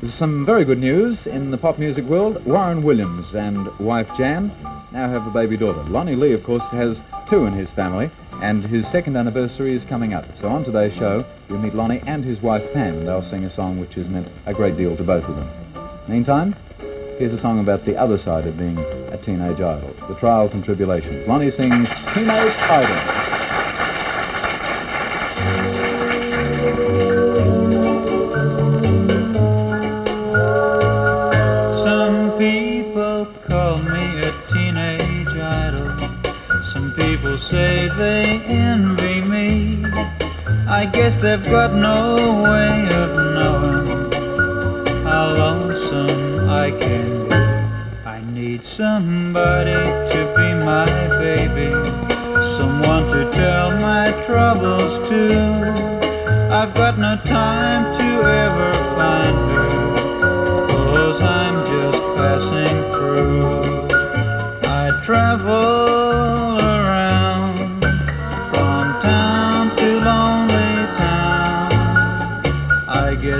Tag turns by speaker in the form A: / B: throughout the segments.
A: There's some very good news in the pop music world. Warren Williams and wife Jan now have a baby daughter. Lonnie Lee, of course, has two in his family, and his second anniversary is coming up. So on today's show, you'll meet Lonnie and his wife Pam. They'll sing a song which has meant a great deal to both of them. Meantime, here's a song about the other side of being a teenage idol, the trials and tribulations. Lonnie sings Teenage Idol.
B: People say they envy me. I guess they've got no way of knowing how lonesome I can be. I need somebody to be my baby, someone to tell my troubles to. I've got no time to ever find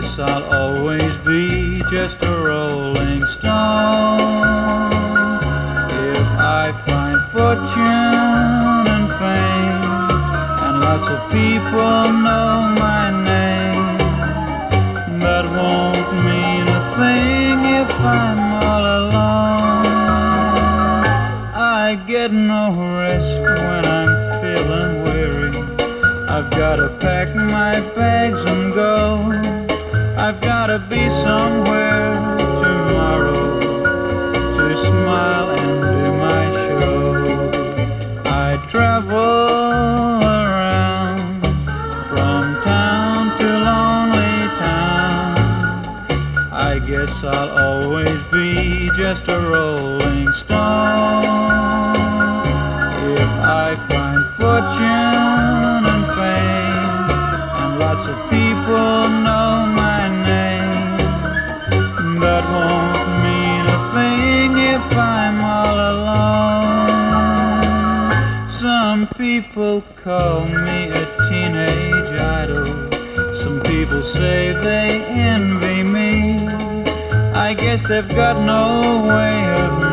B: guess I'll always be just a rolling stone. If I find fortune and fame, and lots of people know my name, that won't mean a thing if I'm all alone. I get no rest when I'm feeling weary. I've gotta pack my bags and go. I've gotta be somewhere tomorrow to smile and do my show. I travel around from town to lonely town. I guess I'll always be just a rolling stone. If I find fortune Some people call me a teenage idol. Some people say they envy me. I guess they've got no way of